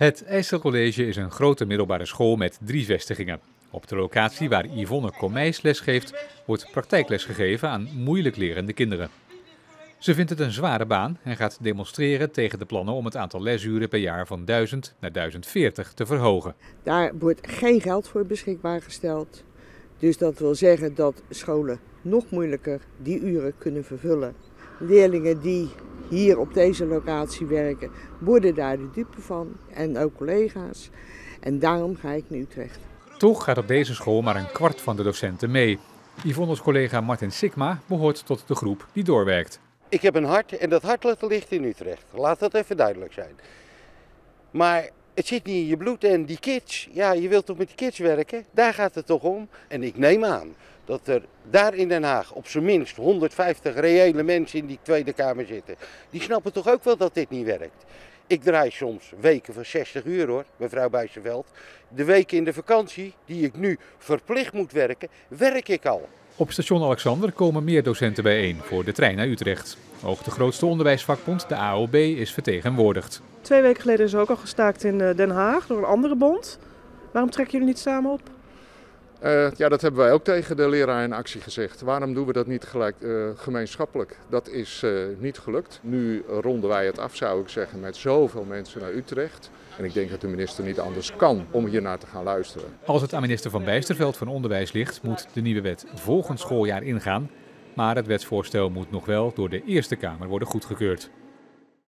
Het IJsselcollege is een grote middelbare school met drie vestigingen. Op de locatie waar Yvonne Comijs lesgeeft, wordt praktijkles gegeven aan moeilijk lerende kinderen. Ze vindt het een zware baan en gaat demonstreren tegen de plannen om het aantal lesuren per jaar van 1000 naar 1040 te verhogen. Daar wordt geen geld voor beschikbaar gesteld. Dus dat wil zeggen dat scholen nog moeilijker die uren kunnen vervullen. Leerlingen die hier op deze locatie werken, worden daar de dupe van. En ook collega's. En daarom ga ik naar Utrecht. Toch gaat op deze school maar een kwart van de docenten mee. Yvonne's collega Martin Sigma behoort tot de groep die doorwerkt. Ik heb een hart en dat hart ligt in Utrecht. Laat dat even duidelijk zijn. Maar het zit niet in je bloed en die kids, ja, je wilt toch met die kids werken? Daar gaat het toch om. En ik neem aan dat er daar in Den Haag op zijn minst 150 reële mensen in die Tweede Kamer zitten. Die snappen toch ook wel dat dit niet werkt. Ik draai soms weken van 60 uur hoor, mevrouw Bijsterveld. De weken in de vakantie, die ik nu verplicht moet werken, werk ik al. Op station Alexander komen meer docenten bijeen voor de trein naar Utrecht. Ook de grootste onderwijsvakbond, de AOB, is vertegenwoordigd. Twee weken geleden is ook al gestaakt in eh, Den Haag door een andere bond. Waarom trekken jullie niet samen op? Uh, ja, dat hebben wij ook tegen de leraar in actie gezegd. Waarom doen we dat niet gelijk uh, gemeenschappelijk? Dat is uh, niet gelukt. Nu ronden wij het af, zou ik zeggen, met zoveel mensen naar Utrecht. En ik denk dat de minister niet anders kan om hier naar te gaan luisteren. Als het aan minister Van Bijsterveld van Onderwijs ligt, moet de nieuwe wet volgend schooljaar ingaan. Maar het wetsvoorstel moet nog wel door de Eerste Kamer worden goedgekeurd.